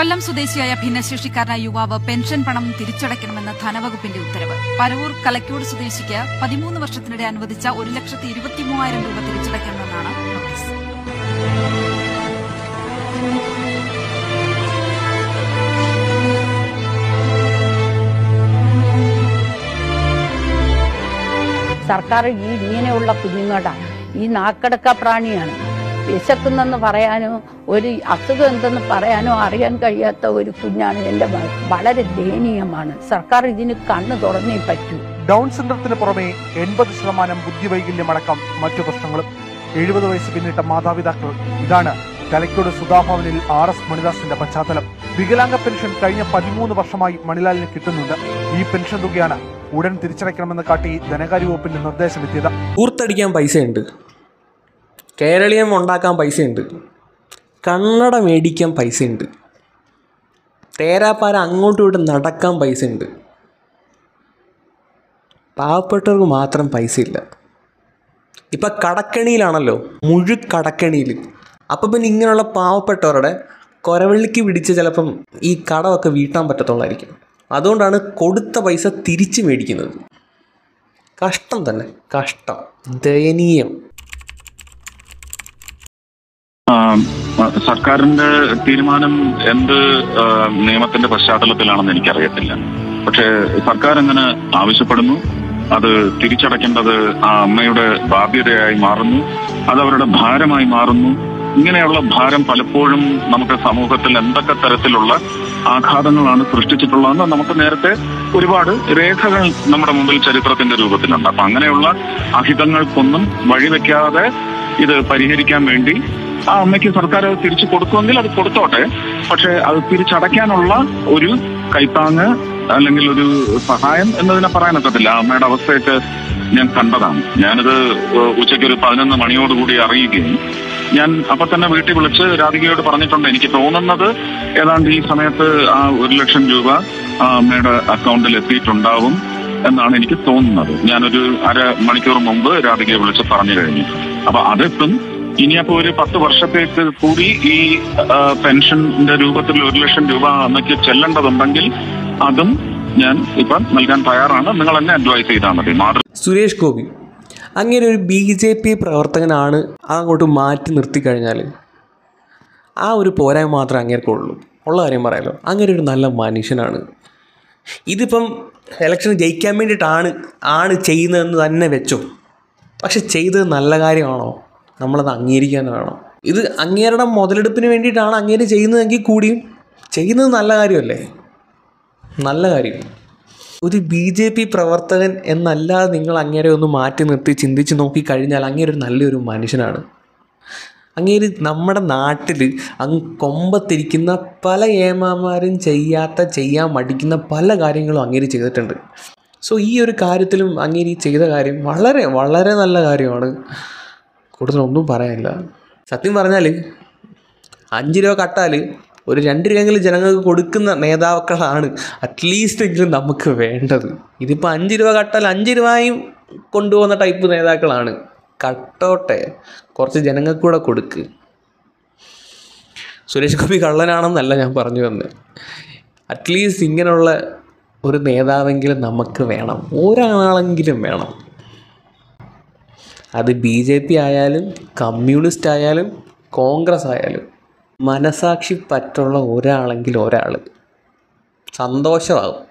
കൊല്ലം സ്വദേശിയായ ഭിന്നശേഷിക്കാരനായ യുവാവ് പെൻഷൻ പണം തിരിച്ചടയ്ക്കണമെന്ന് ധനവകുപ്പിന്റെ ഉത്തരവ്. പരവൂർ കലക്കൂട് സ്വദേശിക്ക് പതിമൂന്ന് വർഷത്തിനിടെ അനുവദിച്ച ഒരു ലക്ഷത്തി ഇരുപത്തിമൂവായിരം രൂപ തിരിച്ചടയ്ക്കണമെന്നാണ് നോട്ടീസ്. സർക്കാർ ഈ ഇങ്ങനെയുള്ള കുഞ്ഞുങ്ങളുടെ ഈ നാക്കടക്ക പ്രാണിയാണ്. വിശക്കുന്നെന്ന് പറയാനോ ഒരു അസുഖം എന്തെന്ന് പറയാനോ അറിയാൻ കഴിയാത്ത ഒരു കുഞ്ഞാണ് എന്റെ വളരെ ദയനീയമാണ്. സർക്കാർ ഇതിന് കണ്ണ് തുറന്നേ പറ്റൂ. ഡൗൺ സിൻഡ്രത്തിന് പുറമെ എൺപത് ശതമാനം ബുദ്ധിവൈകല്യമടക്കം മറ്റു പ്രശ്നങ്ങളും. എഴുപത് വയസ്സ് പിന്നിട്ട മാതാപിതാക്കൾ. ഇതാണ് കലയ്ക്കോട് സുധാഭവനിൽ ആർ എസ് മണിദാസിന്റെ പശ്ചാത്തലം. വികലാംഗ പെൻഷൻ കഴിഞ്ഞ പതിമൂന്ന് വർഷമായി മണിലാലിന് കിട്ടുന്നുണ്ട്. ഈ പെൻഷൻ തുകയാണ് ഉടൻ തിരിച്ചടയ്ക്കണമെന്ന് കാട്ടി ധനകാര്യ വകുപ്പിന്റെ നിർദ്ദേശമെത്തിയത്. കൂർത്തടിക്കാൻ പൈസയുണ്ട്. കേരളീയം ഉണ്ടാക്കാൻ പൈസയുണ്ട്. കണ്ണട മേടിക്കാൻ പൈസയുണ്ട്. തേരാപ്പാര അങ്ങോട്ടും ഇങ്ങോട്ടും നടക്കാൻ പൈസയുണ്ട്. പാവപ്പെട്ടവർക്ക് മാത്രം പൈസയില്ല. ഇപ്പം കടക്കണിയിലാണല്ലോ മുഴു കടക്കണിയിൽ അപ്പം പിന്നെ ഇങ്ങനെയുള്ള പാവപ്പെട്ടവരുടെ കൊരവള്ളിക്ക് പിടിച്ച് ചിലപ്പം ഈ കടമൊക്കെ വീട്ടാൻ പറ്റത്തുള്ളായിരിക്കും. അതുകൊണ്ടാണ് കൊടുത്ത പൈസ തിരിച്ച് മേടിക്കുന്നത്. കഷ്ടം തന്നെ കഷ്ടം. ദയനീയം ആ, സർക്കാരിന്റെ തീരുമാനം എന്ത് നിയമത്തിന്റെ പശ്ചാത്തലത്തിലാണെന്ന് എനിക്കറിയത്തില്ല. പക്ഷേ സർക്കാർ അങ്ങനെ ആവശ്യപ്പെടുന്നു. അത് തിരിച്ചടയ്ക്കേണ്ടത് ആ അമ്മയുടെ ബാധ്യതയായി മാറുന്നു. അത് അവരുടെ ഭാരമായി മാറുന്നു. ഇങ്ങനെയുള്ള ഭാരം പലപ്പോഴും നമുക്ക് സമൂഹത്തിൽ എന്തൊക്കെ തരത്തിലുള്ള ആഘാതങ്ങളാണ് സൃഷ്ടിച്ചിട്ടുള്ളതെന്ന് നമുക്ക് നേരത്തെ ഒരുപാട് രേഖകൾ നമ്മുടെ മുമ്പിൽ ചരിത്രത്തിന്റെ രൂപത്തിലുണ്ട്. അപ്പൊ അങ്ങനെയുള്ള അഹിതങ്ങൾക്കൊന്നും വഴിവെക്കാതെ ഇത് പരിഹരിക്കാൻ വേണ്ടി ആ അമ്മയ്ക്ക് സർക്കാർ അത് തിരിച്ചു കൊടുക്കുമെങ്കിൽ അത് കൊടുത്തോട്ടെ. പക്ഷെ അത് തിരിച്ചടയ്ക്കാനുള്ള ഒരു കൈത്താങ് അല്ലെങ്കിൽ ഒരു സഹായം എന്നതിനെ പറയാനൊക്കത്തില്ല ആ അമ്മയുടെ അവസ്ഥയൊക്കെ ഞാൻ കണ്ടതാണ്. ഞാനിത് ഉച്ചയ്ക്ക് ഒരു പതിനൊന്ന് മണിയോടുകൂടി അറിയുകയും ഞാൻ അപ്പൊ തന്നെ വീട്ടിൽ വിളിച്ച് രാധികയോട് പറഞ്ഞിട്ടുണ്ട് എനിക്ക് തോന്നുന്നത് ഏതാണ്ട് ഈ സമയത്ത് ആ ഒരു ലക്ഷം രൂപ അമ്മയുടെ അക്കൗണ്ടിൽ എത്തിയിട്ടുണ്ടാവും എന്നാണ് എനിക്ക് തോന്നുന്നത്. ഞാനൊരു അര മണിക്കൂർ മുമ്പ് രാധികയെ വിളിച്ച് പറഞ്ഞു കഴിഞ്ഞു. അപ്പൊ അതെത്തും ഇനിയപ്പോ ഒരു പത്ത് വർഷത്തേക്ക് കൂടി ഈ പെൻഷന്റെ രൂപത്തിൽ ഒരു ലക്ഷം രൂപ അമ്മയ്ക്ക് ചെല്ലേണ്ടതുണ്ടെങ്കിൽ അതും ഞാൻ ഇപ്പൊ നൽകാൻ തയ്യാറാണ്. നിങ്ങൾ എന്നെ അഡ്വൈസ് ചെയ്താൽ മതി. സുരേഷ് ഗോപി അങ്ങനെ ഒരു ബി ജെ പി പ്രവർത്തകനാണ് അങ്ങോട്ട് മാറ്റി നിർത്തി കഴിഞ്ഞാൽ ആ ഒരു പോരായ്മ മാത്രമേ അങ്ങേർക്കുള്ളൂ ഉള്ള. കാര്യം പറയാലോ. അങ്ങനെ ഒരു നല്ല മനുഷ്യനാണ്. ഇതിപ്പം ഇലക്ഷൻ ജയിക്കാൻ വേണ്ടിയിട്ടാണ് ആണ് ചെയ്യുന്നതെന്ന് തന്നെ വെച്ചോ. പക്ഷെ ചെയ്തത് നല്ല കാര്യമാണോ? നമ്മളത് അംഗീകരിക്കാൻ വേണം. ഇത് അങ്ങേരുടെ മുതലെടുപ്പിന് വേണ്ടിയിട്ടാണ് അങ്ങേര് ചെയ്യുന്നതെങ്കിൽ കൂടിയും ചെയ്യുന്നത് നല്ല കാര്യമല്ലേ? നല്ല കാര്യം. ഒരു ബി ജെ പി പ്രവർത്തകൻ എന്നല്ലാതെ നിങ്ങൾ അങ്ങേരെ ഒന്ന് മാറ്റി നിർത്തി ചിന്തിച്ച് നോക്കി കഴിഞ്ഞാൽ അങ്ങേര് ഒരു നല്ലൊരു മനുഷ്യനാണ്. അങ്ങേര് നമ്മുടെ നാട്ടിൽ അങ്ങ് കൊമ്പത്തിരിക്കുന്ന പല ഏമാമാരും ചെയ്യാത്ത ചെയ്യാൻ മടിക്കുന്ന പല കാര്യങ്ങളും അങ്ങേര് ചെയ്തിട്ടുണ്ട്. സോ ഈ ഒരു കാര്യത്തിലും അങ്ങേര് ചെയ്ത കാര്യം വളരെ വളരെ നല്ല കാര്യമാണ്. കൂടുതലൊന്നും പറയാനില്ല. സത്യം പറഞ്ഞാൽ അഞ്ച് രൂപ കട്ടാൽ ഒരു രണ്ട് രൂപയെങ്കിലും ജനങ്ങൾക്ക് കൊടുക്കുന്ന നേതാക്കളാണ് അറ്റ്ലീസ്റ്റ് എങ്കിലും നമുക്ക് വേണ്ടത്. ഇതിപ്പോൾ അഞ്ച് രൂപ കട്ടാൽ അഞ്ച് രൂപയും കൊണ്ടുപോകുന്ന ടൈപ്പ് നേതാക്കളാണ്. കട്ടോട്ടെ. കുറച്ച് ജനങ്ങൾക്ക് കൂടെ കൊടുക്ക്. സുരേഷ് ഗോപി കള്ളനാണെന്നല്ല ഞാൻ പറഞ്ഞു തന്നെ അറ്റ്ലീസ്റ്റ് ഇങ്ങനെയുള്ള ഒരു നേതാവെങ്കിലും നമുക്ക് വേണം. ഒരാളെങ്കിലും വേണം. അത് ബി ജെ പി ആയാലും കമ്മ്യൂണിസ്റ്റ് ആയാലും കോൺഗ്രസ് ആയാലും മനസാക്ഷി പറ്റുള്ള ഒരാളെങ്കിൽ ഒരാൾ സന്തോഷമാകും.